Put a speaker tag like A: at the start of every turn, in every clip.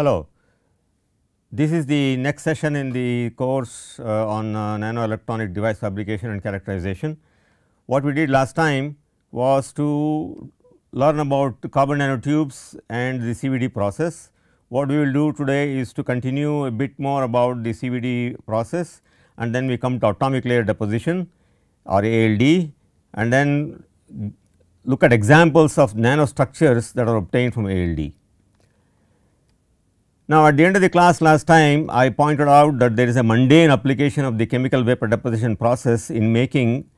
A: Hello. This is the next session in the course uh, on uh, nanoelectronic device fabrication and characterization. What we did last time was to learn about carbon nanotubes and the CVD process. What we will do today is to continue a bit more about the CVD process and then we come to atomic layer deposition or ALD and then look at examples of nanostructures that are obtained from ALD. Now, at the end of the class last time I pointed out that there is a mundane application of the chemical vapor deposition process in making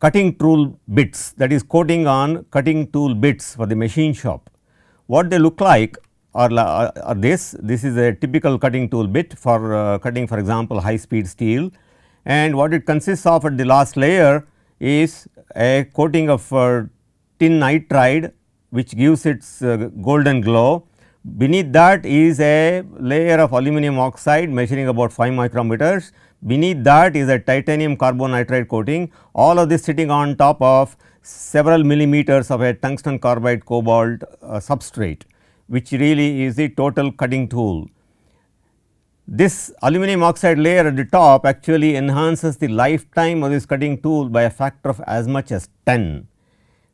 A: cutting tool bits that is coating on cutting tool bits for the machine shop. What they look like are, are this, this is a typical cutting tool bit for uh, cutting for example, high speed steel. And what it consists of at the last layer is a coating of uh, tin nitride which gives its uh, golden glow Beneath that is a layer of aluminum oxide measuring about 5 micrometers. Beneath that is a titanium carbonitride coating, all of this sitting on top of several millimeters of a tungsten carbide cobalt uh, substrate, which really is the total cutting tool. This aluminum oxide layer at the top actually enhances the lifetime of this cutting tool by a factor of as much as 10.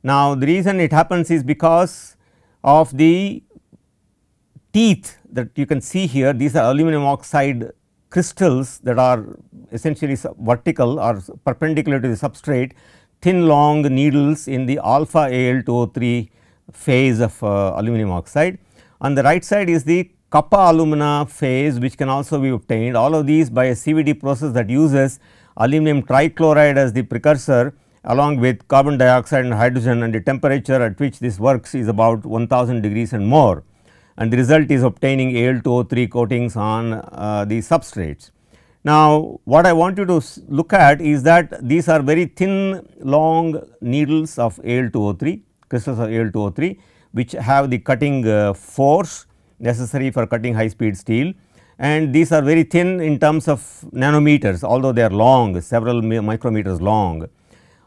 A: Now, the reason it happens is because of the teeth that you can see here these are aluminum oxide crystals that are essentially vertical or perpendicular to the substrate thin long needles in the alpha Al2O3 phase of uh, aluminum oxide. On the right side is the kappa alumina phase which can also be obtained all of these by a CVD process that uses aluminum trichloride as the precursor along with carbon dioxide and hydrogen and the temperature at which this works is about 1000 degrees and more and the result is obtaining Al2O3 coatings on uh, the substrates. Now, what I want you to look at is that these are very thin long needles of Al2O3 crystals of Al2O3 which have the cutting uh, force necessary for cutting high speed steel and these are very thin in terms of nanometers although they are long several micrometers long.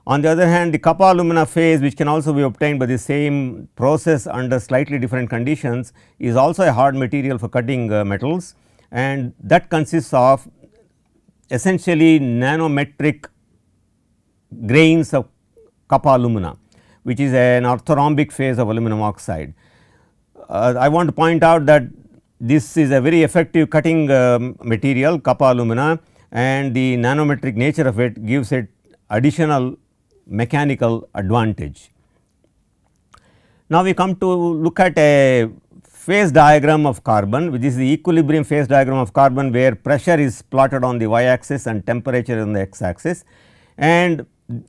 A: On the other hand, the kappa alumina phase which can also be obtained by the same process under slightly different conditions is also a hard material for cutting uh, metals and that consists of essentially nanometric grains of kappa alumina which is an orthorhombic phase of aluminum oxide. Uh, I want to point out that this is a very effective cutting uh, material kappa alumina and the nanometric nature of it gives it additional mechanical advantage. Now, we come to look at a phase diagram of carbon which is the equilibrium phase diagram of carbon where pressure is plotted on the y axis and temperature on the x axis and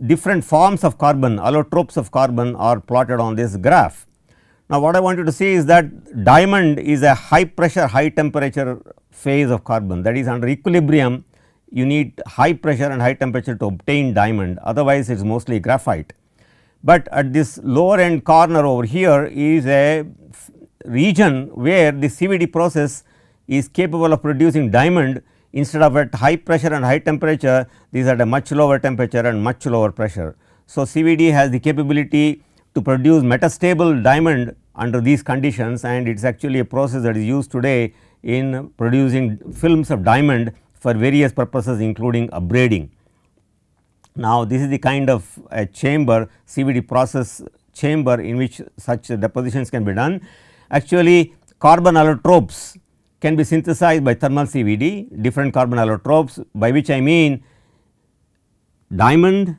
A: different forms of carbon allotropes of carbon are plotted on this graph. Now, what I want you to see is that diamond is a high pressure high temperature phase of carbon that is under equilibrium you need high pressure and high temperature to obtain diamond otherwise it is mostly graphite. But at this lower end corner over here is a region where the CVD process is capable of producing diamond instead of at high pressure and high temperature these are at a much lower temperature and much lower pressure. So, CVD has the capability to produce metastable diamond under these conditions and it is actually a process that is used today in producing films of diamond for various purposes including abrading. Now, this is the kind of a chamber CVD process chamber in which such depositions can be done. Actually carbon allotropes can be synthesized by thermal CVD different carbon allotropes by which I mean diamond,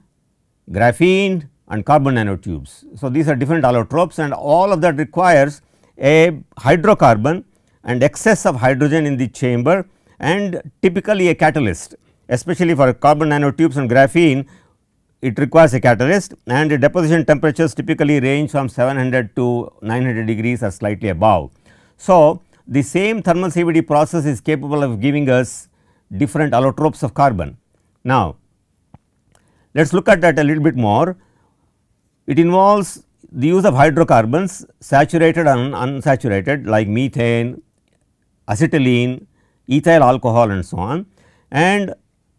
A: graphene and carbon nanotubes. So, these are different allotropes and all of that requires a hydrocarbon and excess of hydrogen in the chamber and typically a catalyst especially for carbon nanotubes and graphene it requires a catalyst and the deposition temperatures typically range from 700 to 900 degrees or slightly above. So, the same thermal CVD process is capable of giving us different allotropes of carbon. Now, let us look at that a little bit more. It involves the use of hydrocarbons saturated and unsaturated like methane, acetylene, ethyl alcohol and so on and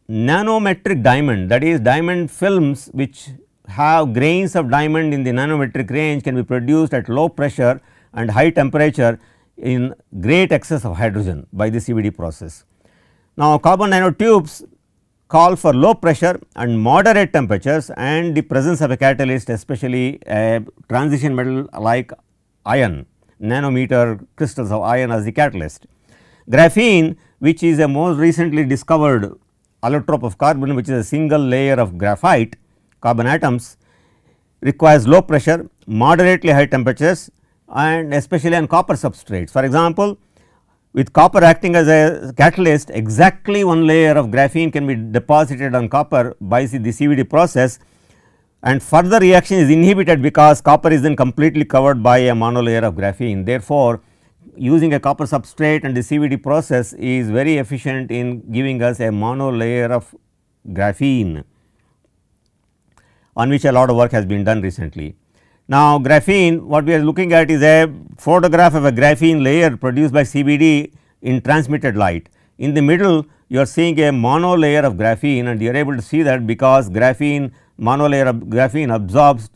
A: nanometric diamond that is diamond films which have grains of diamond in the nanometric range can be produced at low pressure and high temperature in great excess of hydrogen by the CVD process. Now, carbon nanotubes call for low pressure and moderate temperatures and the presence of a catalyst especially a transition metal like iron nanometer crystals of iron as the catalyst. Graphene which is a most recently discovered allotrope of carbon which is a single layer of graphite carbon atoms requires low pressure, moderately high temperatures and especially on copper substrates. For example, with copper acting as a catalyst exactly one layer of graphene can be deposited on copper by the CVD process and further reaction is inhibited because copper is then completely covered by a monolayer of graphene. Therefore, using a copper substrate and the CVD process is very efficient in giving us a monolayer of graphene on which a lot of work has been done recently. Now, graphene what we are looking at is a photograph of a graphene layer produced by CVD in transmitted light. In the middle you are seeing a monolayer of graphene and you are able to see that because graphene monolayer of graphene absorbs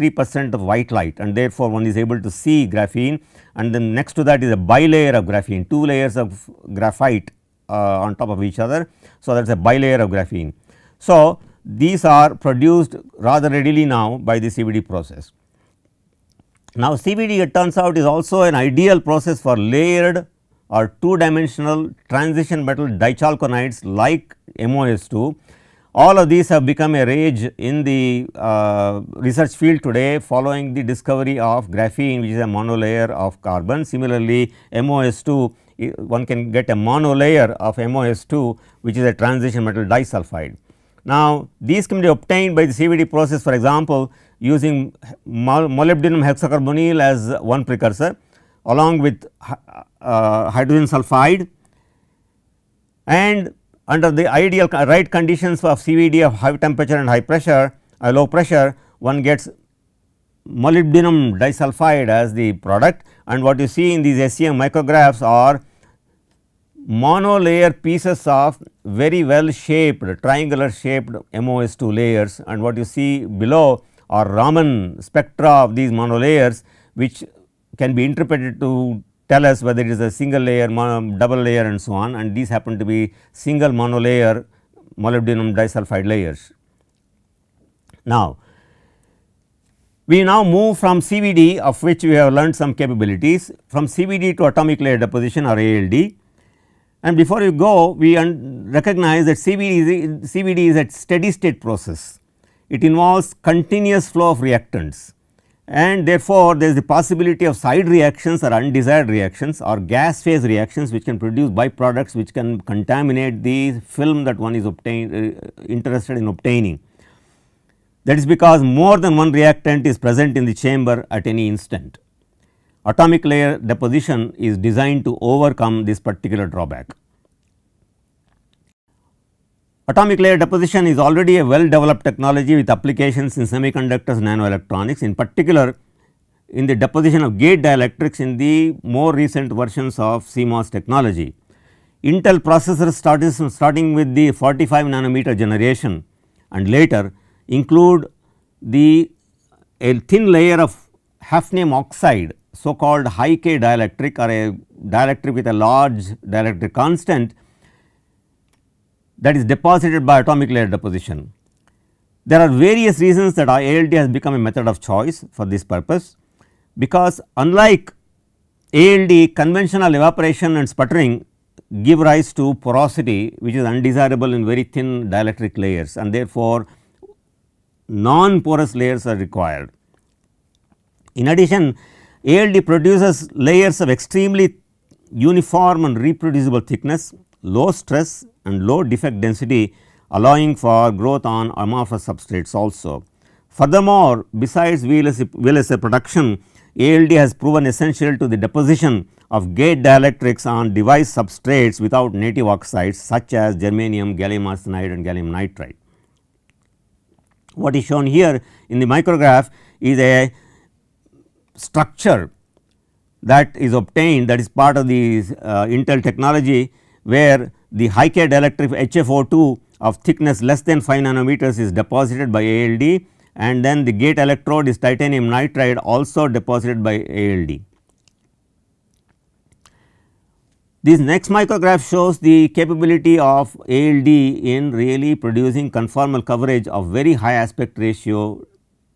A: 2.3 percent of white light and therefore, one is able to see graphene and then next to that is a bilayer of graphene, two layers of graphite uh, on top of each other. So, that is a bilayer of graphene. So, these are produced rather readily now by the CVD process. Now, CVD it turns out is also an ideal process for layered or two dimensional transition metal dichalcogenides like MOS2. All of these have become a rage in the uh, research field today following the discovery of graphene which is a monolayer of carbon. Similarly, MOS2 one can get a monolayer of MOS2 which is a transition metal disulfide. Now, these can be obtained by the CVD process for example, using molybdenum hexacarbonyl as one precursor along with uh, hydrogen sulfide and under the ideal right conditions of CVD of high temperature and high pressure uh, low pressure one gets molybdenum disulfide as the product. And what you see in these SEM micrographs are monolayer pieces of very well shaped triangular shaped MOS2 layers. And what you see below are Raman spectra of these monolayers which can be interpreted to tell us whether it is a single layer, double layer and so on and these happen to be single monolayer molybdenum disulfide layers. Now, we now move from CVD of which we have learned some capabilities from CVD to atomic layer deposition or ALD and before you go, we recognize that CVD is, CVD is a steady state process. It involves continuous flow of reactants and therefore, there is the possibility of side reactions or undesired reactions or gas phase reactions which can produce byproducts which can contaminate the film that one is obtained uh, interested in obtaining. That is because more than one reactant is present in the chamber at any instant atomic layer deposition is designed to overcome this particular drawback. Atomic layer deposition is already a well developed technology with applications in semiconductors nanoelectronics in particular in the deposition of gate dielectrics in the more recent versions of CMOS technology. Intel processors started starting with the 45 nanometer generation and later include the a thin layer of hafnium oxide so called high K dielectric or a dielectric with a large dielectric constant that is deposited by atomic layer deposition. There are various reasons that ALD has become a method of choice for this purpose because unlike ALD conventional evaporation and sputtering give rise to porosity which is undesirable in very thin dielectric layers and therefore, non porous layers are required. In addition ALD produces layers of extremely uniform and reproducible thickness, low stress and low defect density allowing for growth on amorphous substrates also. Furthermore, besides VLSI production, ALD has proven essential to the deposition of gate dielectrics on device substrates without native oxides such as germanium, gallium arsenide and gallium nitride. What is shown here in the micrograph is a structure that is obtained that is part of the uh, Intel technology where the high K dielectric HFO2 of thickness less than 5 nanometers is deposited by ALD and then the gate electrode is titanium nitride also deposited by ALD. This next micrograph shows the capability of ALD in really producing conformal coverage of very high aspect ratio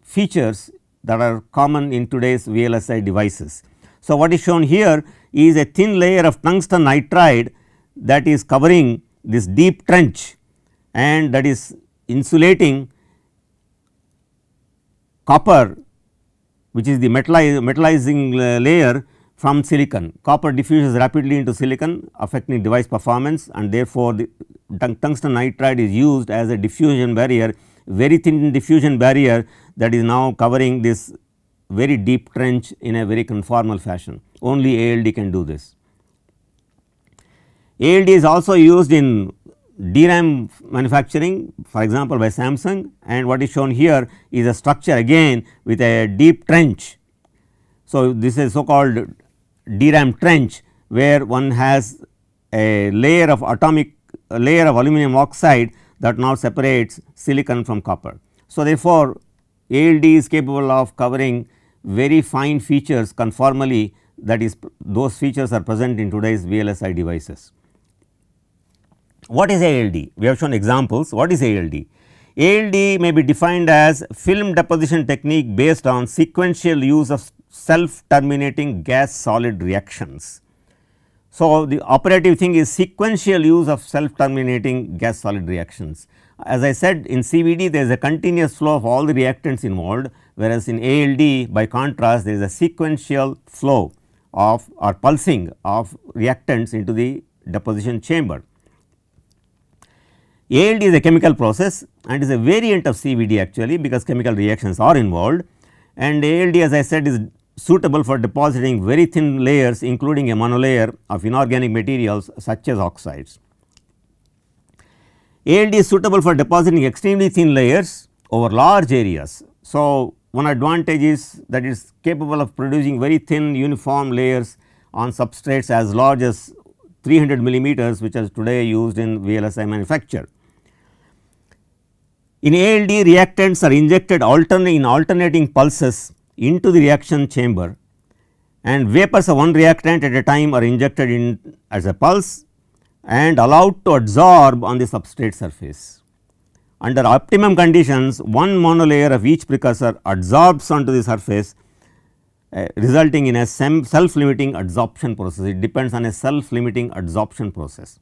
A: features that are common in today's VLSI devices. So, what is shown here is a thin layer of tungsten nitride that is covering this deep trench and that is insulating copper which is the metallizing layer from silicon. Copper diffuses rapidly into silicon affecting device performance and therefore, the tungsten nitride is used as a diffusion barrier very thin diffusion barrier that is now covering this very deep trench in a very conformal fashion only ALD can do this. ALD is also used in DRAM manufacturing for example, by Samsung and what is shown here is a structure again with a deep trench. So, this is so called DRAM trench where one has a layer of atomic layer of aluminum oxide that now separates silicon from copper. So, therefore, ALD is capable of covering very fine features conformally that is those features are present in today's VLSI devices. What is ALD? We have shown examples. What is ALD? ALD may be defined as film deposition technique based on sequential use of self terminating gas solid reactions. So, the operative thing is sequential use of self terminating gas solid reactions. As I said in CVD there is a continuous flow of all the reactants involved whereas in ALD by contrast there is a sequential flow of or pulsing of reactants into the deposition chamber. ALD is a chemical process and is a variant of CVD actually because chemical reactions are involved and ALD as I said is suitable for depositing very thin layers including a monolayer of inorganic materials such as oxides. ALD is suitable for depositing extremely thin layers over large areas. So, one advantage is that it is capable of producing very thin uniform layers on substrates as large as 300 millimeters which is today used in VLSI manufacture. In ALD reactants are injected alternate in alternating pulses into the reaction chamber and vapors of one reactant at a time are injected in as a pulse and allowed to absorb on the substrate surface. Under optimum conditions one monolayer of each precursor absorbs onto the surface uh, resulting in a self limiting adsorption process. It depends on a self limiting adsorption process.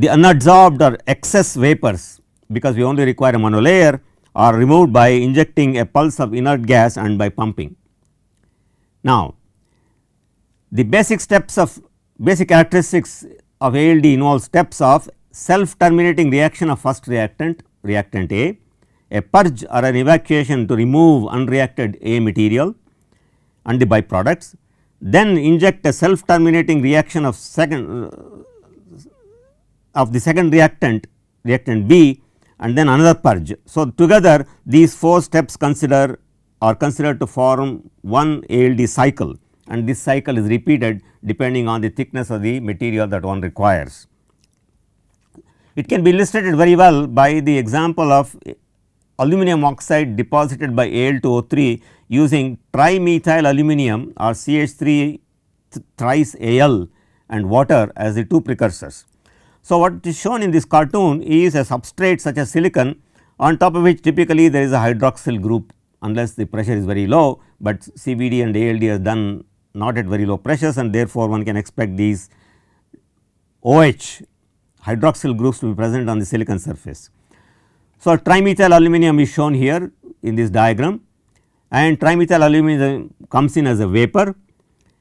A: The unadsorbed or excess vapors because we only require a monolayer are removed by injecting a pulse of inert gas and by pumping. Now, the basic steps of basic characteristics of ALD involve steps of self terminating reaction of first reactant reactant A a purge or an evacuation to remove unreacted A material and the byproducts, then inject a self terminating reaction of second of the second reactant reactant B and then another purge. So, together these four steps consider are considered to form one ALD cycle and this cycle is repeated depending on the thickness of the material that one requires. It can be illustrated very well by the example of aluminum oxide deposited by Al2O3 using trimethyl aluminum or CH3 thrice Al and water as the two precursors. So, what is shown in this cartoon is a substrate such as silicon on top of which typically there is a hydroxyl group unless the pressure is very low, but CVD and ALD is done not at very low pressures and therefore, one can expect these OH hydroxyl groups to be present on the silicon surface. So, trimethyl aluminum is shown here in this diagram and trimethyl aluminum comes in as a vapor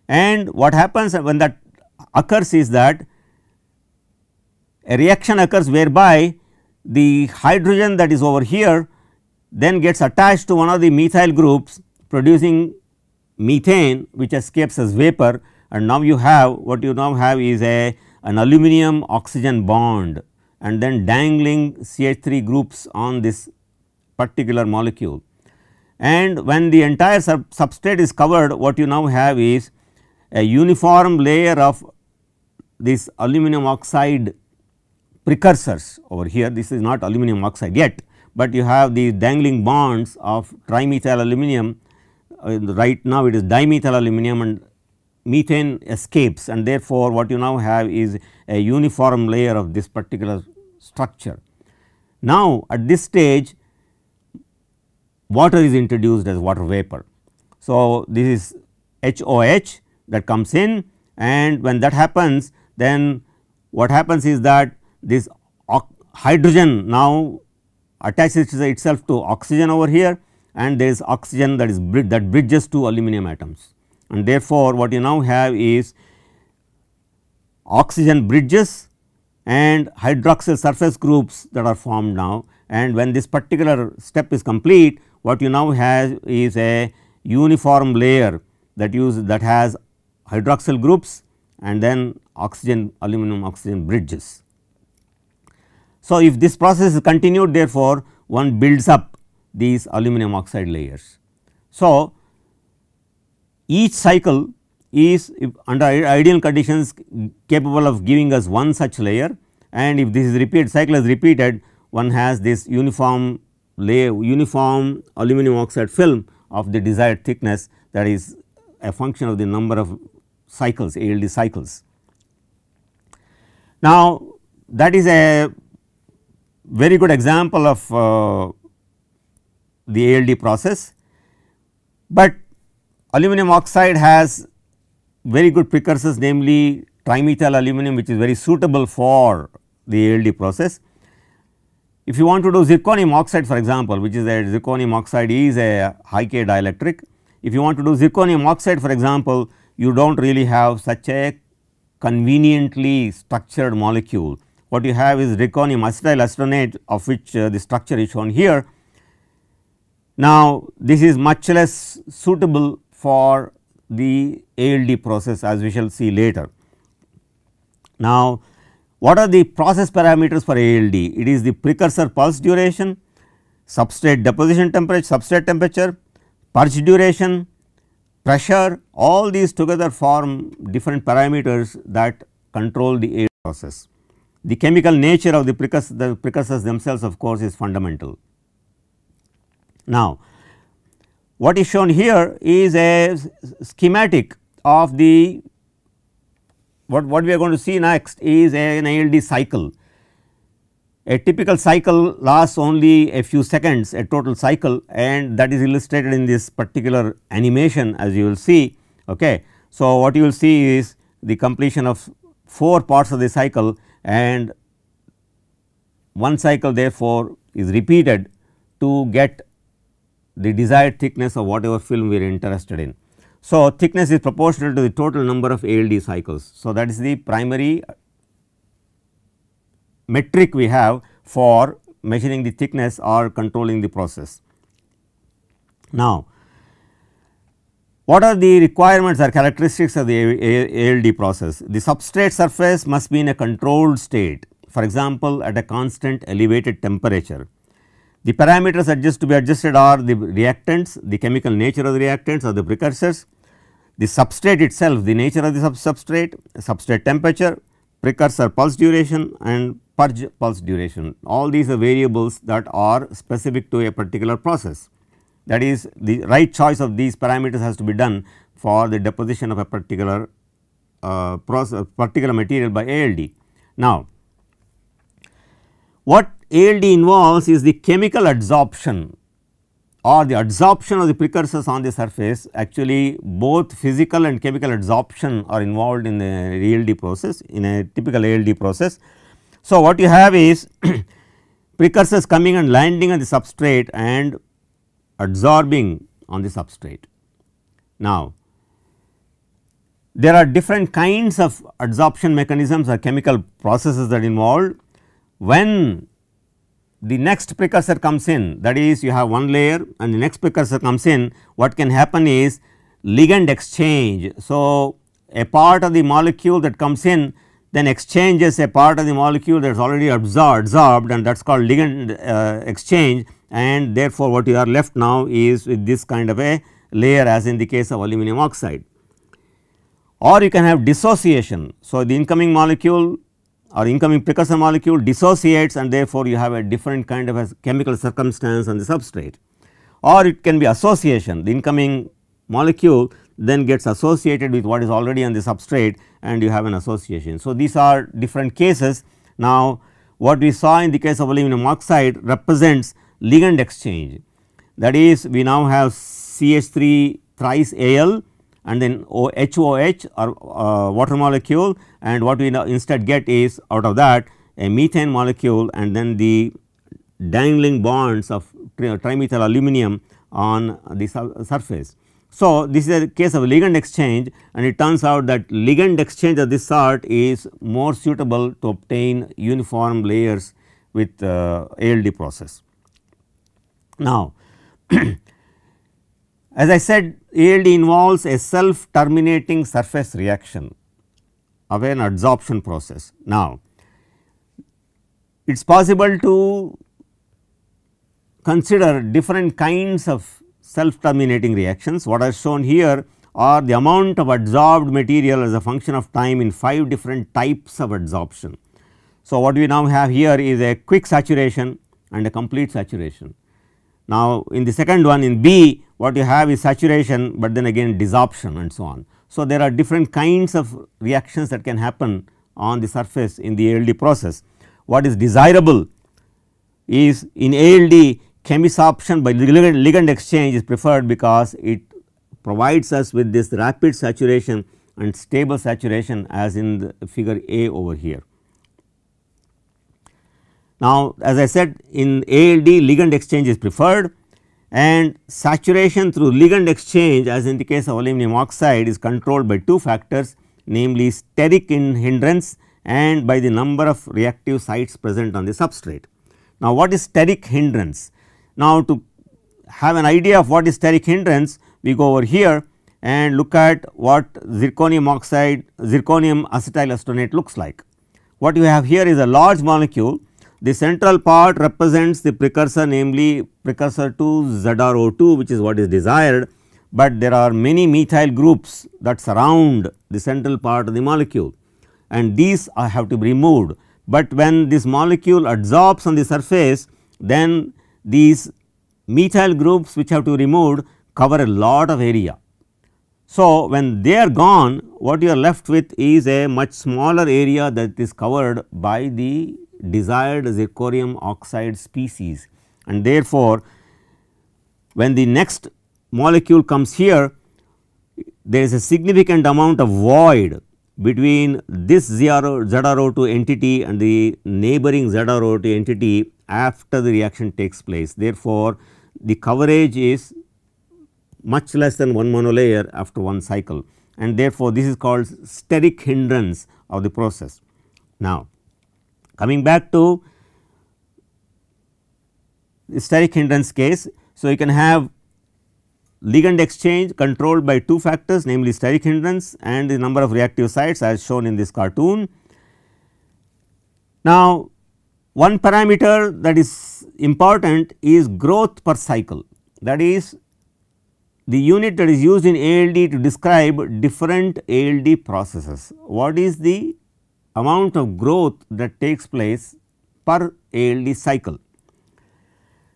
A: and what happens when that occurs is that a reaction occurs whereby the hydrogen that is over here then gets attached to one of the methyl groups producing methane which escapes as vapor and now you have what you now have is a an aluminum oxygen bond and then dangling CH3 groups on this particular molecule. And when the entire sub substrate is covered what you now have is a uniform layer of this aluminum oxide precursors over here this is not aluminum oxide yet, but you have the dangling bonds of trimethyl aluminum uh, right now it is dimethyl aluminum and methane escapes and therefore, what you now have is a uniform layer of this particular structure. Now, at this stage water is introduced as water vapor. So, this is HOH that comes in and when that happens then what happens is that this hydrogen now attaches itself to oxygen over here and there is oxygen that is that bridges to aluminum atoms and therefore, what you now have is oxygen bridges and hydroxyl surface groups that are formed now and when this particular step is complete what you now have is a uniform layer that use that has hydroxyl groups and then oxygen aluminum oxygen bridges. So, if this process is continued therefore, one builds up these aluminum oxide layers. So, each cycle is under ideal conditions capable of giving us one such layer and if this is repeated cycle is repeated one has this uniform layer uniform aluminum oxide film of the desired thickness that is a function of the number of cycles ALD cycles. Now, that is a very good example of uh, the ALD process, but aluminum oxide has very good precursors namely trimethyl aluminum which is very suitable for the ALD process. If you want to do zirconium oxide for example, which is a zirconium oxide is a high K dielectric. If you want to do zirconium oxide for example, you do not really have such a conveniently structured molecule. What you have is zirconium acetyl acetonate of which uh, the structure is shown here. Now, this is much less suitable for the ALD process as we shall see later. Now, what are the process parameters for ALD? It is the precursor pulse duration, substrate deposition temperature, substrate temperature, purge duration, pressure all these together form different parameters that control the ALD process. The chemical nature of the precursors, the precursors themselves of course is fundamental. Now, what is shown here is a schematic of the what, what we are going to see next is an ALD cycle. A typical cycle lasts only a few seconds a total cycle and that is illustrated in this particular animation as you will see. Okay. So, what you will see is the completion of 4 parts of the cycle and one cycle therefore is repeated to get the desired thickness of whatever film we are interested in. So, thickness is proportional to the total number of ALD cycles. So, that is the primary metric we have for measuring the thickness or controlling the process. Now, what are the requirements or characteristics of the ALD process? The substrate surface must be in a controlled state for example, at a constant elevated temperature the parameters adjust to be adjusted are the reactants, the chemical nature of the reactants or the precursors, the substrate itself, the nature of the sub substrate, substrate temperature, precursor pulse duration and purge pulse duration. All these are variables that are specific to a particular process. That is the right choice of these parameters has to be done for the deposition of a particular uh, process particular material by ALD. Now, what ALD involves is the chemical adsorption or the adsorption of the precursors on the surface actually both physical and chemical adsorption are involved in the ALD process in a typical ALD process. So, what you have is precursors coming and landing on the substrate and adsorbing on the substrate. Now, there are different kinds of adsorption mechanisms or chemical processes that involved when the next precursor comes in that is you have one layer and the next precursor comes in what can happen is ligand exchange. So, a part of the molecule that comes in then exchanges a part of the molecule that is already absorbed, absorbed and that is called ligand uh, exchange and therefore, what you are left now is with this kind of a layer as in the case of aluminum oxide or you can have dissociation. So, the incoming molecule or incoming precursor molecule dissociates and therefore, you have a different kind of a chemical circumstance on the substrate or it can be association the incoming molecule then gets associated with what is already on the substrate and you have an association. So, these are different cases. Now, what we saw in the case of aluminum oxide represents ligand exchange that is we now have CH3 thrice Al and then HOH or uh, water molecule and what we now instead get is out of that a methane molecule and then the dangling bonds of trimethyl aluminum on the surface. So, this is a case of ligand exchange and it turns out that ligand exchange of this sort is more suitable to obtain uniform layers with uh, ALD process. Now, as I said ALD involves a self terminating surface reaction of an adsorption process. Now, it is possible to consider different kinds of self terminating reactions. What I shown here are the amount of adsorbed material as a function of time in 5 different types of adsorption. So, what we now have here is a quick saturation and a complete saturation. Now, in the second one in B what you have is saturation, but then again desorption and so on. So, there are different kinds of reactions that can happen on the surface in the ALD process. What is desirable is in ALD chemisorption by ligand, exchange is preferred because it provides us with this rapid saturation and stable saturation as in the figure A over here. Now, as I said in ALD ligand exchange is preferred and saturation through ligand exchange as in the case of aluminum oxide is controlled by two factors namely steric hindrance and by the number of reactive sites present on the substrate. Now, what is steric hindrance? Now, to have an idea of what is steric hindrance we go over here and look at what zirconium oxide zirconium acetyl looks like. What you have here is a large molecule the central part represents the precursor namely precursor to ZrO2 which is what is desired, but there are many methyl groups that surround the central part of the molecule and these have to be removed. But when this molecule adsorbs on the surface then these methyl groups which have to be removed cover a lot of area. So, when they are gone what you are left with is a much smaller area that is covered by the desired zirconium oxide species and therefore, when the next molecule comes here there is a significant amount of void between this ZrO2 entity and the neighboring ZrO2 entity after the reaction takes place. Therefore, the coverage is much less than one monolayer after one cycle and therefore, this is called steric hindrance of the process. Now, Coming back to steric hindrance case. So, you can have ligand exchange controlled by two factors namely steric hindrance and the number of reactive sites as shown in this cartoon. Now, one parameter that is important is growth per cycle that is the unit that is used in ALD to describe different ALD processes. What is the amount of growth that takes place per ALD cycle.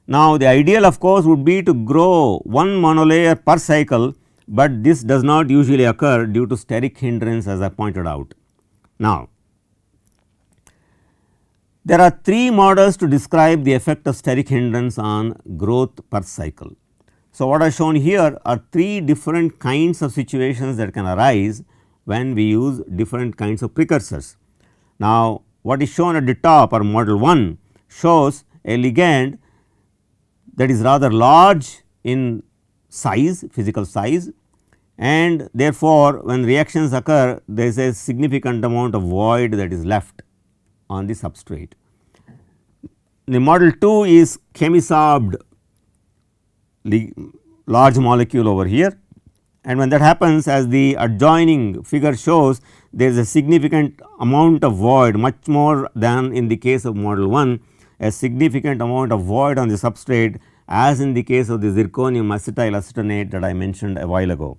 A: Now, the ideal of course would be to grow one monolayer per cycle, but this does not usually occur due to steric hindrance as I pointed out. Now, there are three models to describe the effect of steric hindrance on growth per cycle. So, what I shown here are three different kinds of situations that can arise when we use different kinds of precursors. Now, what is shown at the top or model 1 shows a ligand that is rather large in size physical size and therefore, when reactions occur there is a significant amount of void that is left on the substrate. The model 2 is chemisorbed large molecule over here and when that happens as the adjoining figure shows there is a significant amount of void much more than in the case of model 1 a significant amount of void on the substrate as in the case of the zirconium acetyl acetonate that I mentioned a while ago.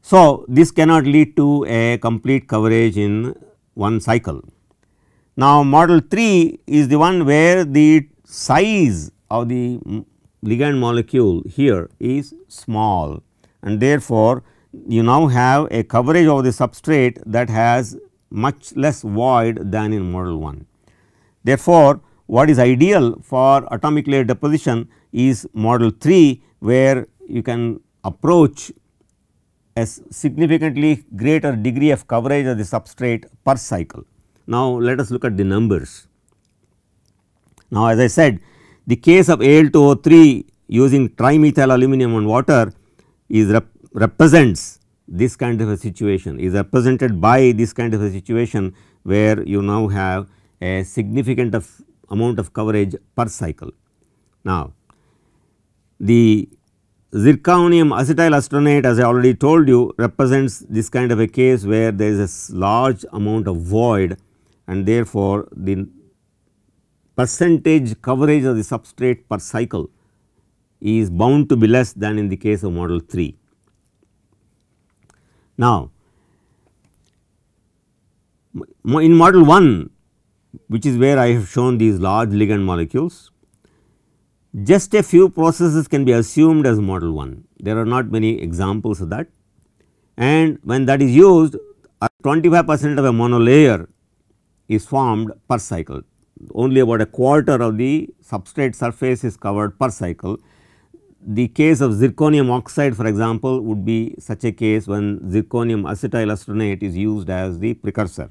A: So, this cannot lead to a complete coverage in one cycle. Now, model 3 is the one where the size of the ligand molecule here is small and therefore, you now have a coverage of the substrate that has much less void than in model 1. Therefore, what is ideal for atomic layer deposition is model 3 where you can approach a significantly greater degree of coverage of the substrate per cycle. Now, let us look at the numbers. Now, as I said the case of Al2O3 using trimethyl aluminum and water is rep represents this kind of a situation is represented by this kind of a situation where you now have a significant of amount of coverage per cycle. Now, the zirconium acetyl acetonate as I already told you represents this kind of a case where there is a large amount of void and therefore, the percentage coverage of the substrate per cycle is bound to be less than in the case of model 3. Now, in model 1 which is where I have shown these large ligand molecules, just a few processes can be assumed as model 1. There are not many examples of that and when that is used 25 percent of a monolayer is formed per cycle. Only about a quarter of the substrate surface is covered per cycle. The case of zirconium oxide for example, would be such a case when zirconium acetyl acetonate is used as the precursor.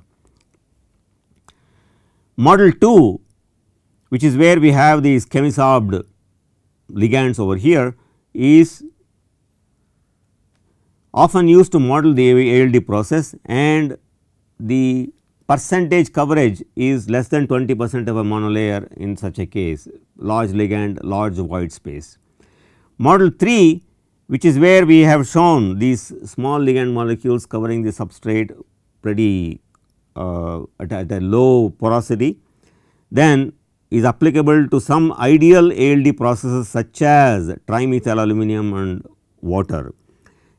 A: Model 2 which is where we have these chemisorbed ligands over here is often used to model the ALD process and the percentage coverage is less than 20 percent of a monolayer in such a case large ligand large void space. Model 3 which is where we have shown these small ligand molecules covering the substrate pretty uh, at, at, a low porosity then is applicable to some ideal ALD processes such as trimethyl aluminum and water.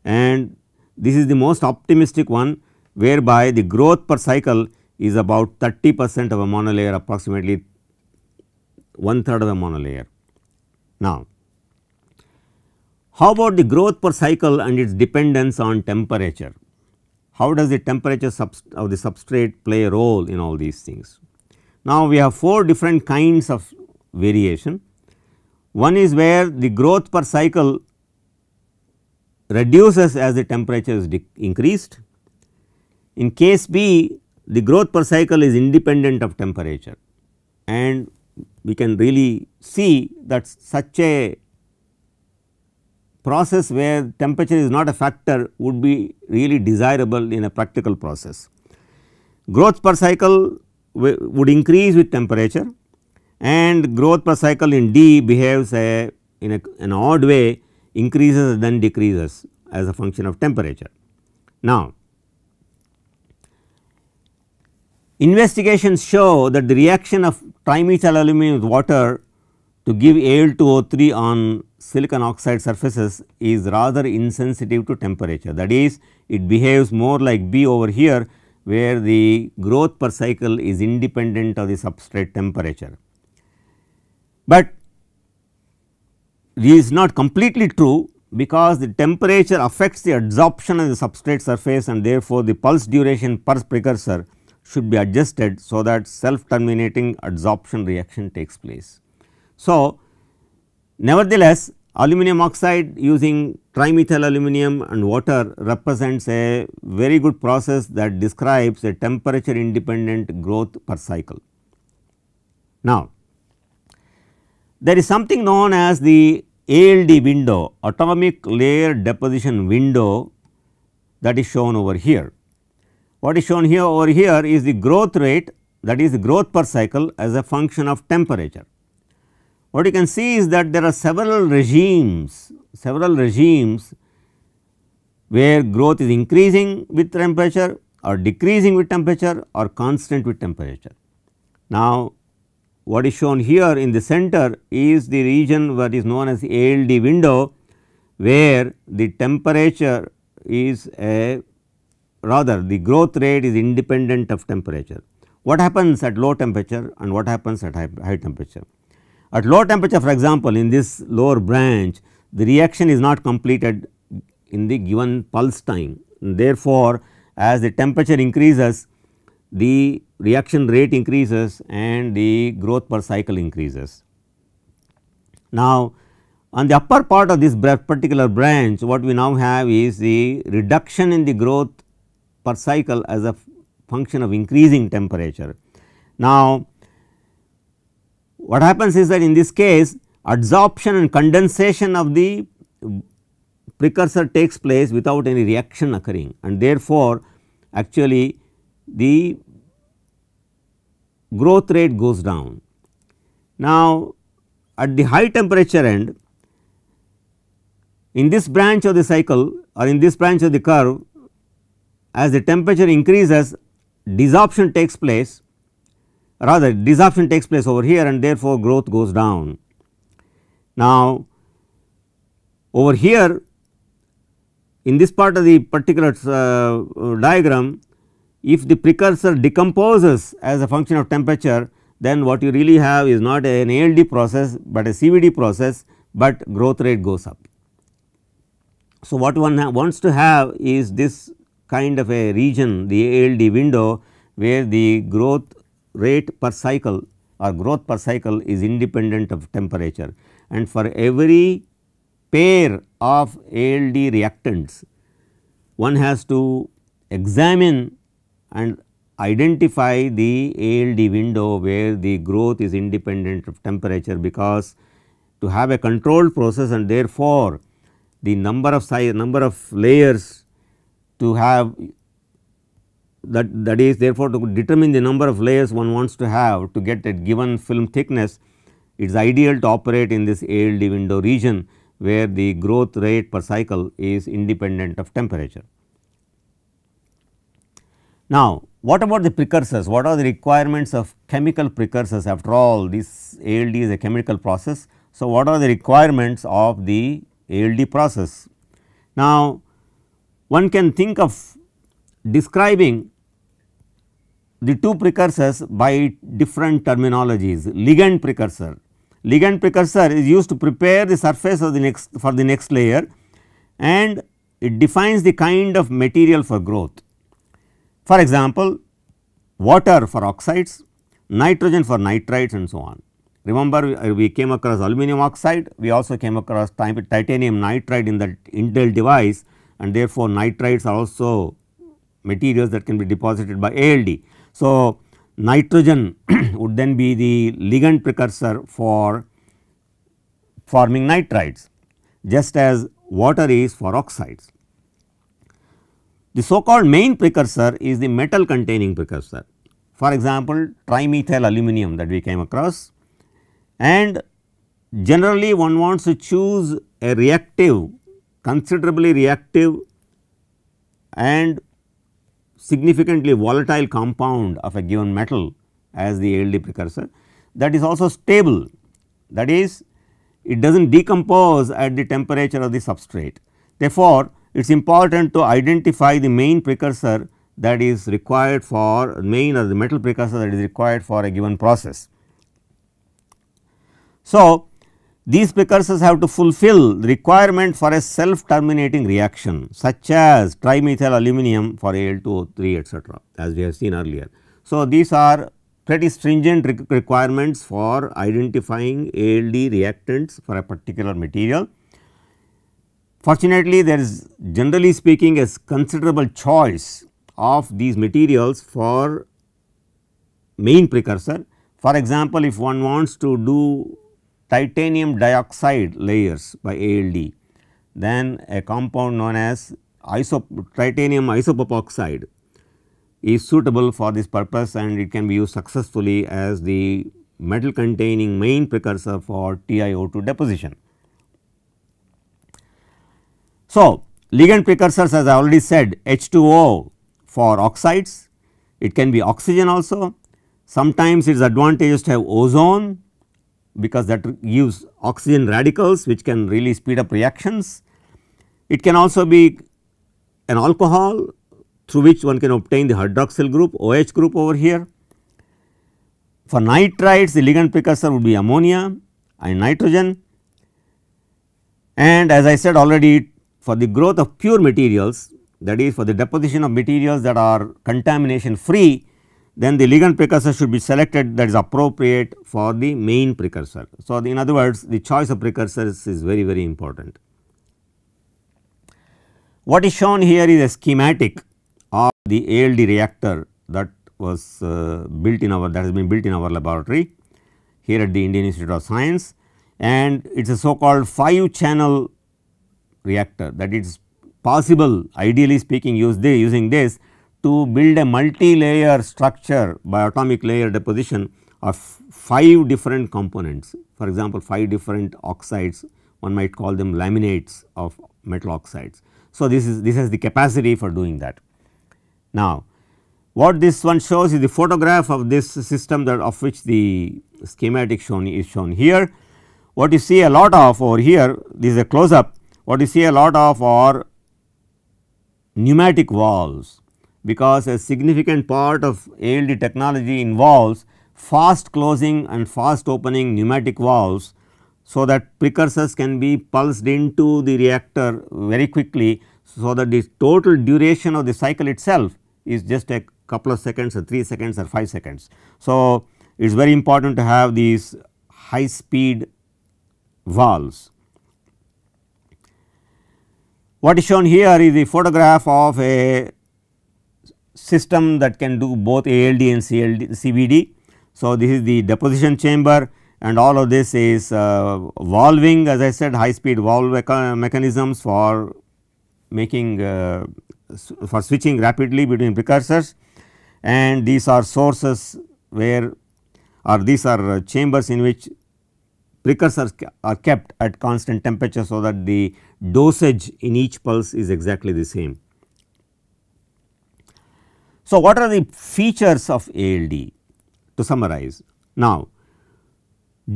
A: And this is the most optimistic one whereby the growth per cycle is about 30 percent of a monolayer approximately one third of a monolayer. Now, how about the growth per cycle and its dependence on temperature? How does the temperature of the substrate play a role in all these things? Now, we have 4 different kinds of variation. One is where the growth per cycle reduces as the temperature is increased. In case B, the growth per cycle is independent of temperature and we can really see that such a process where temperature is not a factor would be really desirable in a practical process. Growth per cycle would increase with temperature and growth per cycle in D behaves a, in a, an odd way increases and then decreases as a function of temperature. Now, investigations show that the reaction of trimethyl aluminum with water to give Al2O3 on silicon oxide surfaces is rather insensitive to temperature that is it behaves more like B over here where the growth per cycle is independent of the substrate temperature. But this is not completely true because the temperature affects the adsorption of the substrate surface and therefore, the pulse duration per precursor should be adjusted so that self terminating adsorption reaction takes place. So, nevertheless, aluminum oxide using trimethyl aluminum and water represents a very good process that describes a temperature independent growth per cycle. Now, there is something known as the ALD window atomic layer deposition window that is shown over here. What is shown here over here is the growth rate that is the growth per cycle as a function of temperature. What you can see is that there are several regimes, several regimes where growth is increasing with temperature or decreasing with temperature or constant with temperature. Now, what is shown here in the center is the region what is known as ALD window where the temperature is a rather the growth rate is independent of temperature. What happens at low temperature and what happens at high, high temperature? At low temperature for example, in this lower branch the reaction is not completed in the given pulse time. Therefore, as the temperature increases the reaction rate increases and the growth per cycle increases. Now, on the upper part of this particular branch what we now have is the reduction in the growth per cycle as a function of increasing temperature. Now, what happens is that in this case adsorption and condensation of the precursor takes place without any reaction occurring and therefore, actually the growth rate goes down. Now, at the high temperature end in this branch of the cycle or in this branch of the curve as the temperature increases desorption takes place rather desorption takes place over here and therefore, growth goes down. Now, over here in this part of the particular uh, diagram if the precursor decomposes as a function of temperature then what you really have is not an ALD process, but a CVD process, but growth rate goes up. So, what one wants to have is this kind of a region the ALD window where the growth rate per cycle or growth per cycle is independent of temperature. And for every pair of ALD reactants one has to examine and identify the ALD window where the growth is independent of temperature because to have a controlled process and therefore, the number of size number of layers to have that that is therefore, to determine the number of layers one wants to have to get a given film thickness it is ideal to operate in this ALD window region where the growth rate per cycle is independent of temperature. Now, what about the precursors? What are the requirements of chemical precursors? After all, this ALD is a chemical process. So, what are the requirements of the ALD process? Now, one can think of describing the two precursors by different terminologies. Ligand precursor, ligand precursor is used to prepare the surface of the next for the next layer and it defines the kind of material for growth. For example, water for oxides, nitrogen for nitrides and so on. Remember uh, we came across aluminum oxide, we also came across titanium nitride in the Intel device and therefore, nitrides are also materials that can be deposited by ALD. So, nitrogen would then be the ligand precursor for forming nitrides just as water is for oxides. The so called main precursor is the metal containing precursor. For example, trimethyl aluminum that we came across and generally one wants to choose a reactive considerably reactive and significantly volatile compound of a given metal as the ALD precursor that is also stable that is it does not decompose at the temperature of the substrate. Therefore, it is important to identify the main precursor that is required for main or the metal precursor that is required for a given process. So, these precursors have to fulfill requirement for a self terminating reaction such as trimethyl aluminum for Al2O3 etcetera as we have seen earlier. So, these are pretty stringent requirements for identifying ALD reactants for a particular material Fortunately, there is generally speaking a considerable choice of these materials for main precursor. For example, if one wants to do titanium dioxide layers by ALD, then a compound known as isop titanium isopropoxide is suitable for this purpose and it can be used successfully as the metal containing main precursor for TiO2 deposition. So, ligand precursors as I already said H2O for oxides, it can be oxygen also. Sometimes it is advantageous to have ozone because that gives oxygen radicals which can really speed up reactions. It can also be an alcohol through which one can obtain the hydroxyl group OH group over here. For nitrides the ligand precursor would be ammonia and nitrogen. And as I said already for the growth of pure materials that is for the deposition of materials that are contamination free then the ligand precursor should be selected that is appropriate for the main precursor. So, in other words the choice of precursors is very very important. What is shown here is a schematic of the ALD reactor that was uh, built in our that has been built in our laboratory here at the Indian Institute of Science and it is a so called 5 channel reactor that is possible ideally speaking use this using this to build a multi-layer structure by atomic layer deposition of 5 different components. For example, 5 different oxides one might call them laminates of metal oxides. So, this is this has the capacity for doing that. Now, what this one shows is the photograph of this system that of which the schematic shown is shown here. What you see a lot of over here this is a close up what you see a lot of are pneumatic valves because a significant part of ALD technology involves fast closing and fast opening pneumatic valves. So, that precursors can be pulsed into the reactor very quickly. So, that the total duration of the cycle itself is just a couple of seconds or 3 seconds or 5 seconds. So, it is very important to have these high speed valves. What is shown here is the photograph of a system that can do both ALD and CLD, CVD. So, this is the deposition chamber and all of this is uh, valving as I said high speed valve mecha mechanisms for making uh, for switching rapidly between precursors and these are sources where or these are uh, chambers in which precursors are kept at constant temperature. So, that the dosage in each pulse is exactly the same. So, what are the features of ALD to summarize? Now,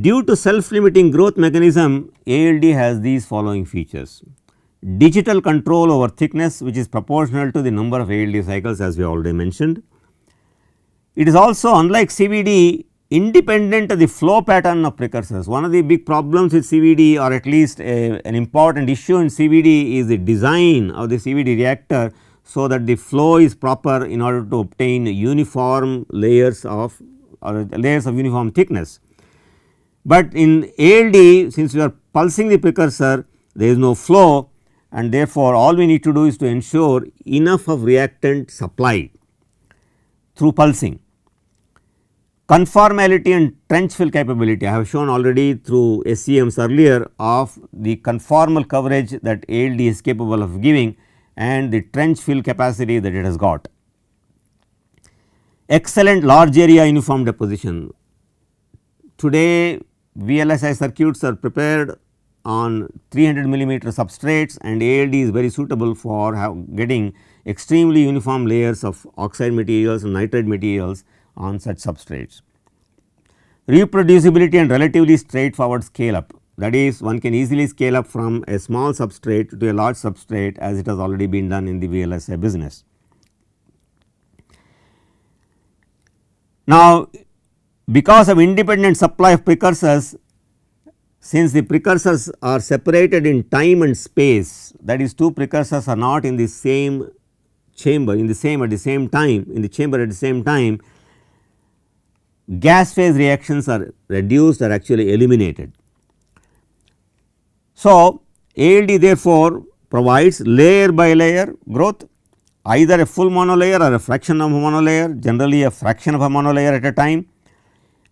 A: due to self limiting growth mechanism ALD has these following features digital control over thickness which is proportional to the number of ALD cycles as we already mentioned. It is also unlike CVD independent of the flow pattern of precursors. One of the big problems with CVD or at least a, an important issue in CVD is the design of the CVD reactor so that the flow is proper in order to obtain uniform layers of or layers of uniform thickness. But in ALD since we are pulsing the precursor there is no flow and therefore, all we need to do is to ensure enough of reactant supply through pulsing. Conformality and trench fill capability I have shown already through SEMs earlier of the conformal coverage that ALD is capable of giving and the trench fill capacity that it has got. Excellent large area uniform deposition. Today VLSI circuits are prepared on 300 millimeter substrates and ALD is very suitable for getting extremely uniform layers of oxide materials and nitride materials on such substrates. Reproducibility and relatively straightforward scale up that is one can easily scale up from a small substrate to a large substrate as it has already been done in the VLSI business. Now, because of independent supply of precursors since the precursors are separated in time and space that is two precursors are not in the same chamber in the same at the same time in the chamber at the same time gas phase reactions are reduced or actually eliminated. So, ALD therefore provides layer by layer growth either a full monolayer or a fraction of a monolayer generally a fraction of a monolayer at a time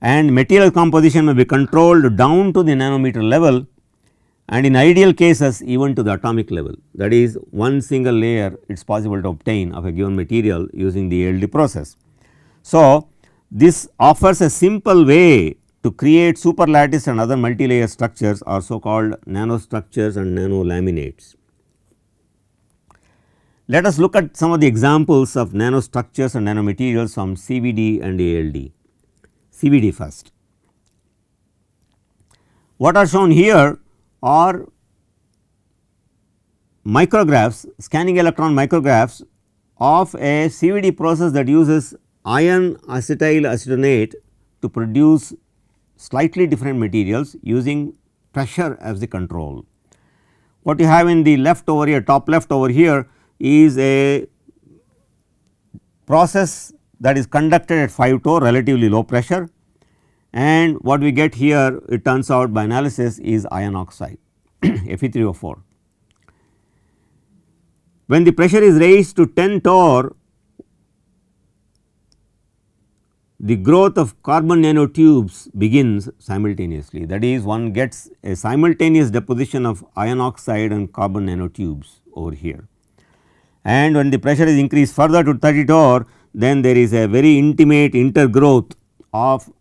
A: and material composition may be controlled down to the nanometer level and in ideal cases even to the atomic level that is one single layer it is possible to obtain of a given material using the ALD process. So, this offers a simple way to create superlattice and other multilayer structures or so called nanostructures and nanolaminates. Let us look at some of the examples of nanostructures and nanomaterials from CVD and ALD. CVD first. What are shown here are micrographs scanning electron micrographs of a CVD process that uses iron acetyl acetonate to produce slightly different materials using pressure as the control. What you have in the left over here top left over here is a process that is conducted at 5 torr relatively low pressure and what we get here it turns out by analysis is iron oxide Fe3O4. When the pressure is raised to 10 torr the growth of carbon nanotubes begins simultaneously that is one gets a simultaneous deposition of iron oxide and carbon nanotubes over here. And when the pressure is increased further to 30 torr then there is a very intimate intergrowth of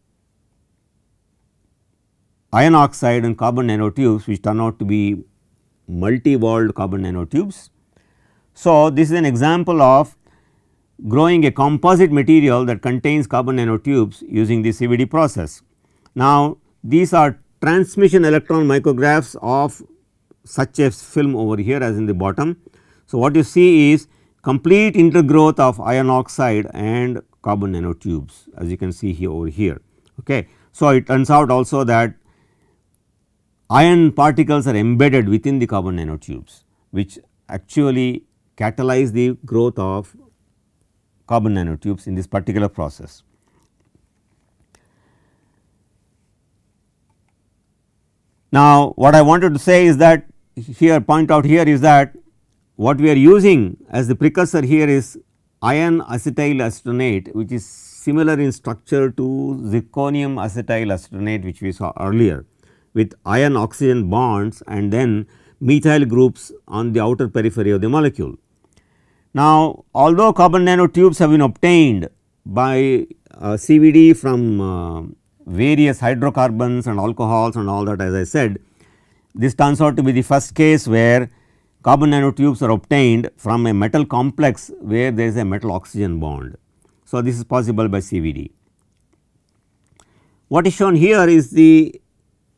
A: iron oxide and carbon nanotubes which turn out to be multi-walled carbon nanotubes. So, this is an example of growing a composite material that contains carbon nanotubes using the CVD process. Now, these are transmission electron micrographs of such a film over here as in the bottom. So, what you see is complete intergrowth of iron oxide and carbon nanotubes as you can see here over here. Okay. So, it turns out also that iron particles are embedded within the carbon nanotubes which actually catalyze the growth of carbon nanotubes in this particular process. Now, what I wanted to say is that here point out here is that what we are using as the precursor here is iron acetyl acetonate which is similar in structure to zirconium acetyl acetonate which we saw earlier with iron oxygen bonds and then methyl groups on the outer periphery of the molecule. Now, although carbon nanotubes have been obtained by uh, CVD from uh, various hydrocarbons and alcohols and all that as I said, this turns out to be the first case where carbon nanotubes are obtained from a metal complex where there is a metal oxygen bond. So, this is possible by CVD. What is shown here is the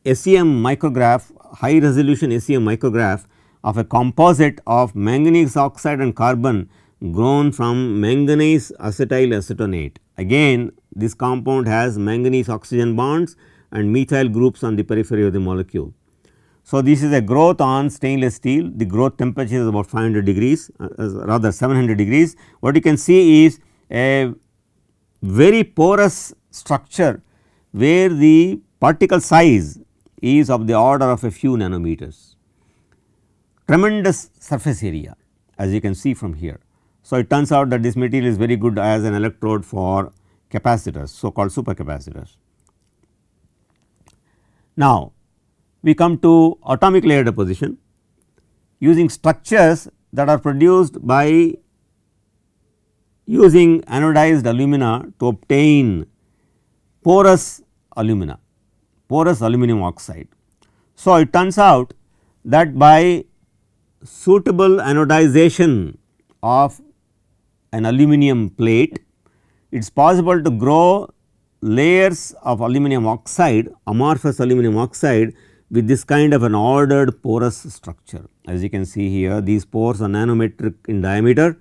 A: SEM micrograph high resolution SEM micrograph of a composite of manganese oxide and carbon grown from manganese acetyl acetonate. Again this compound has manganese oxygen bonds and methyl groups on the periphery of the molecule. So, this is a growth on stainless steel, the growth temperature is about 500 degrees uh, rather 700 degrees. What you can see is a very porous structure where the particle size is of the order of a few nanometers tremendous surface area as you can see from here. So, it turns out that this material is very good as an electrode for capacitors so called supercapacitors. Now, we come to atomic layer deposition using structures that are produced by using anodized alumina to obtain porous alumina, porous aluminum oxide. So, it turns out that by suitable anodization of an aluminum plate, it is possible to grow layers of aluminum oxide, amorphous aluminum oxide with this kind of an ordered porous structure. As you can see here, these pores are nanometric in diameter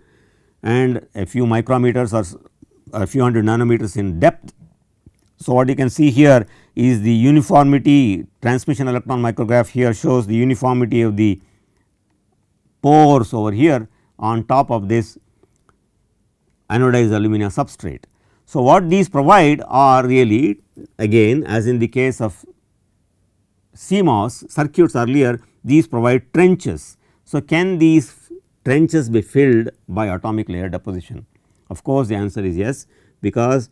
A: and a few micrometers or a few hundred nanometers in depth. So, what you can see here is the uniformity transmission electron micrograph here shows the uniformity of the pores over here on top of this anodized alumina substrate. So, what these provide are really again as in the case of CMOS circuits earlier these provide trenches. So, can these trenches be filled by atomic layer deposition? Of course, the answer is yes because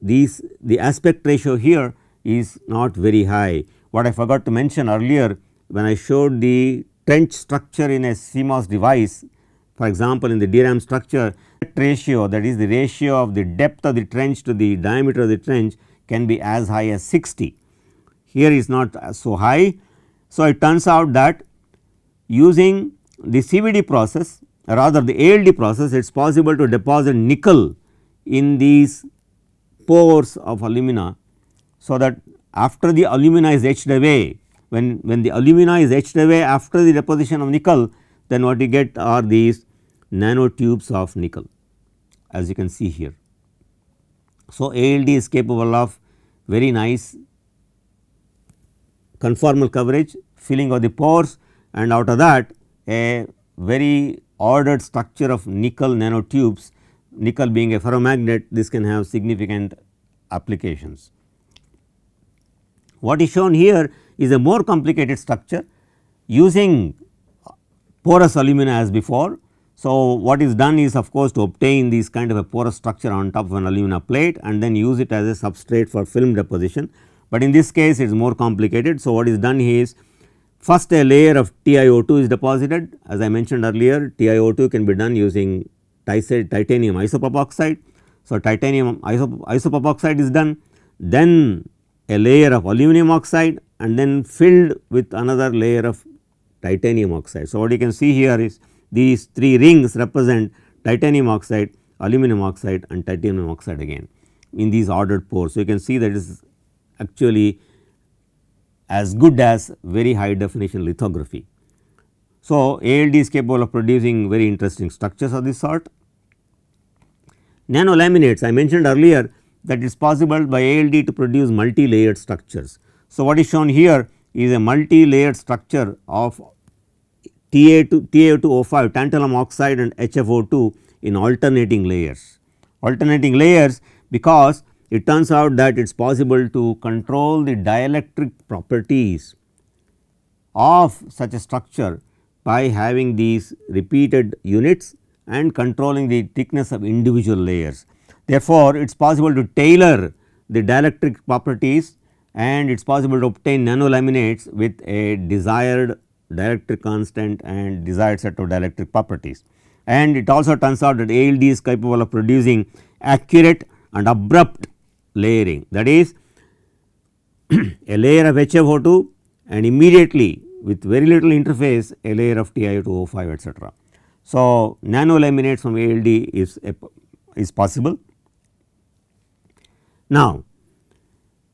A: these the aspect ratio here is not very high. What I forgot to mention earlier when I showed the trench structure in a CMOS device for example, in the DRAM structure ratio that is the ratio of the depth of the trench to the diameter of the trench can be as high as 60. Here is not so high. So, it turns out that using the CVD process rather the ALD process it is possible to deposit nickel in these pores of alumina. So, that after the alumina is etched away when, when the alumina is etched away after the deposition of nickel then what you get are these nanotubes of nickel as you can see here. So, ALD is capable of very nice conformal coverage, filling of the pores and out of that a very ordered structure of nickel nanotubes, nickel being a ferromagnet this can have significant applications. What is shown here is a more complicated structure using porous alumina as before. So, what is done is of course, to obtain this kind of a porous structure on top of an alumina plate and then use it as a substrate for film deposition. But in this case it is more complicated. So, what is done is first a layer of TiO2 is deposited as I mentioned earlier TiO2 can be done using titanium isopropoxide. So, titanium isopropyl oxide is done then a layer of aluminum oxide and then filled with another layer of titanium oxide. So, what you can see here is these three rings represent titanium oxide, aluminum oxide and titanium oxide again in these ordered pores. So, you can see that is actually as good as very high definition lithography. So, ALD is capable of producing very interesting structures of this sort. Nanolaminates I mentioned earlier that it is possible by ALD to produce multi-layered structures. So, what is shown here is a multi-layered structure of Ta2, Ta2O5 tantalum oxide and HFO2 in alternating layers. Alternating layers because it turns out that it is possible to control the dielectric properties of such a structure by having these repeated units and controlling the thickness of individual layers. Therefore, it is possible to tailor the dielectric properties and it is possible to obtain nanolaminates with a desired dielectric constant and desired set of dielectric properties. And it also turns out that ALD is capable of producing accurate and abrupt layering that is a layer of HFO2 and immediately with very little interface a layer of TiO2O5 etc. So, nanolaminates from ALD is, a, is possible. Now,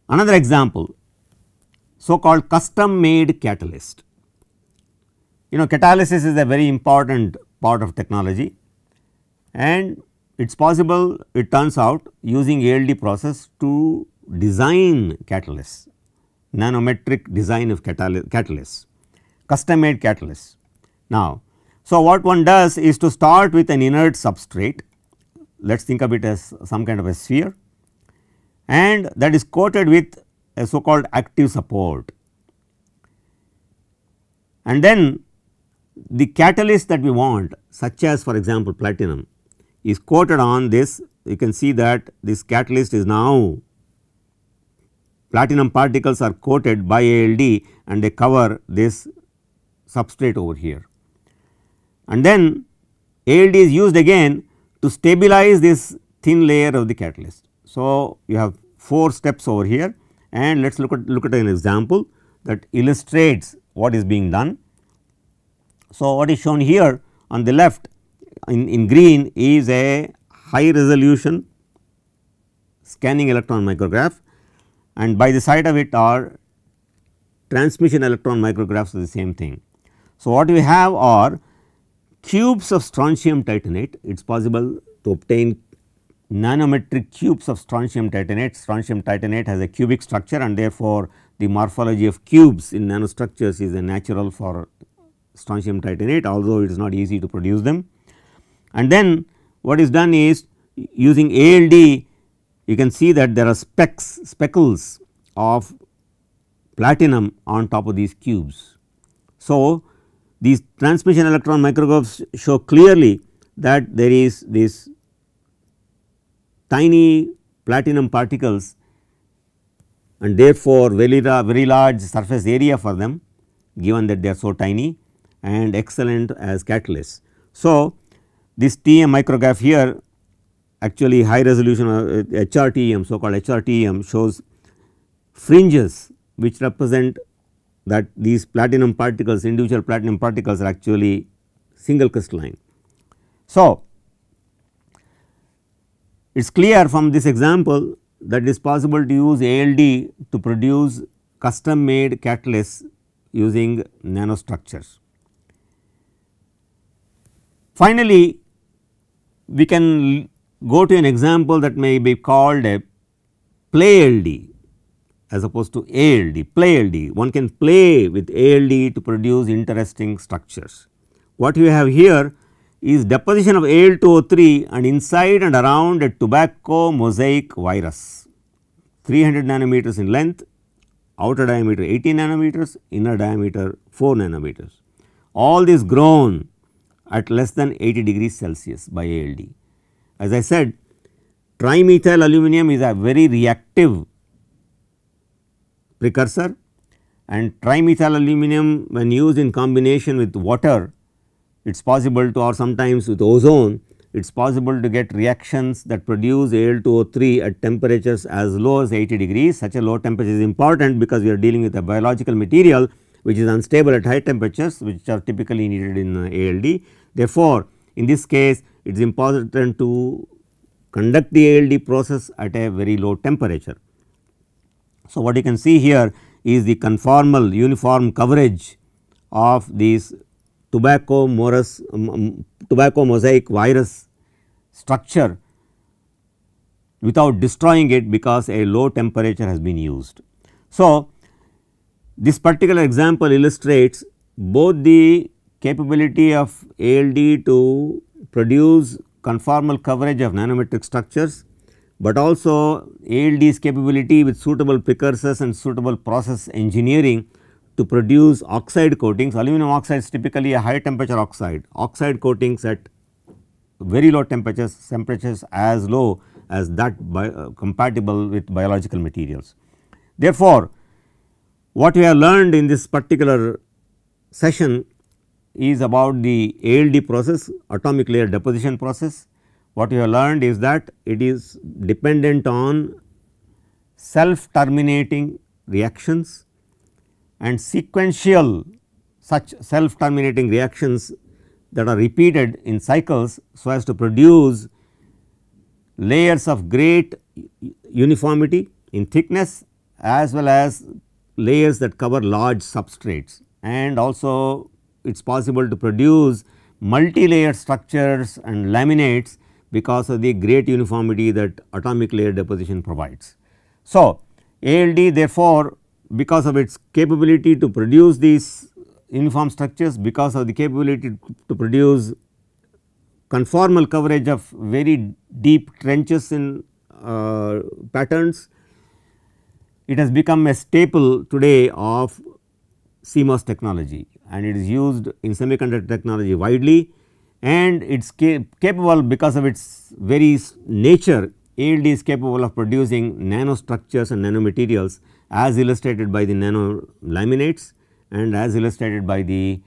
A: another example so called custom made catalyst. You know catalysis is a very important part of technology and it is possible it turns out using ALD process to design catalysts, nanometric design of catalysts, custom made catalysts. Now, so what one does is to start with an inert substrate, let us think of it as some kind of a sphere and that is coated with a so called active support. And then the catalyst that we want such as for example, platinum is coated on this you can see that this catalyst is now platinum particles are coated by ALD and they cover this substrate over here. And then ALD is used again to stabilize this thin layer of the catalyst. So, you have 4 steps over here and let us look at look at an example that illustrates what is being done. So, what is shown here on the left in, in green is a high resolution scanning electron micrograph and by the side of it are transmission electron micrographs of the same thing. So, what we have are cubes of strontium titanate it is possible to obtain nanometric cubes of strontium titanate. Strontium titanate has a cubic structure and therefore, the morphology of cubes in nanostructures is a natural for strontium titanate although it is not easy to produce them. And then what is done is using ALD you can see that there are specks speckles of platinum on top of these cubes. So, these transmission electron micrographs show clearly that there is this tiny platinum particles and therefore, very, very large surface area for them given that they are so tiny and excellent as catalysts. So, this TEM micrograph here actually high resolution uh, HRTEM so called HRTEM shows fringes which represent that these platinum particles individual platinum particles are actually single crystalline. So, it is clear from this example that it is possible to use ALD to produce custom made catalysts using nanostructures. Finally, we can go to an example that may be called a play LD. as opposed to ALD, play ALD. One can play with ALD to produce interesting structures. What you have here is deposition of Al2O3 and inside and around a tobacco mosaic virus 300 nanometers in length, outer diameter 18 nanometers, inner diameter 4 nanometers. All this grown at less than 80 degrees Celsius by ALD. As I said trimethyl aluminum is a very reactive precursor and trimethyl aluminum when used in combination with water it is possible to or sometimes with ozone it is possible to get reactions that produce Al2O3 at temperatures as low as 80 degrees. Such a low temperature is important because we are dealing with a biological material which is unstable at high temperatures which are typically needed in uh, ALD. Therefore, in this case it is important to conduct the ALD process at a very low temperature. So, what you can see here is the conformal uniform coverage of these tobacco morus um, um, tobacco mosaic virus structure without destroying it because a low temperature has been used. So, this particular example illustrates both the capability of ALD to produce conformal coverage of nanometric structures but also ALD's capability with suitable precursors and suitable process engineering to produce oxide coatings. Aluminum oxide is typically a high temperature oxide, oxide coatings at very low temperatures, temperatures as low as that uh, compatible with biological materials. Therefore, what we have learned in this particular session is about the ALD process, atomic layer deposition process, what you have learned is that it is dependent on self terminating reactions and sequential such self terminating reactions that are repeated in cycles so as to produce layers of great uniformity in thickness as well as layers that cover large substrates and also it is possible to produce multi-layer structures and laminates because of the great uniformity that atomic layer deposition provides. So, ALD therefore, because of its capability to produce these uniform structures, because of the capability to produce conformal coverage of very deep trenches in uh, patterns, it has become a staple today of CMOS technology. And it is used in semiconductor technology widely and it is capable because of its very nature ALD is capable of producing nanostructures and nanomaterials as illustrated by the nano laminates and as illustrated by the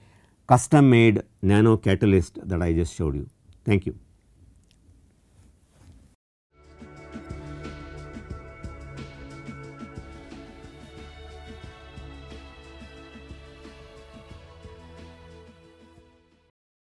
A: custom made nano catalyst that I just showed you. Thank you.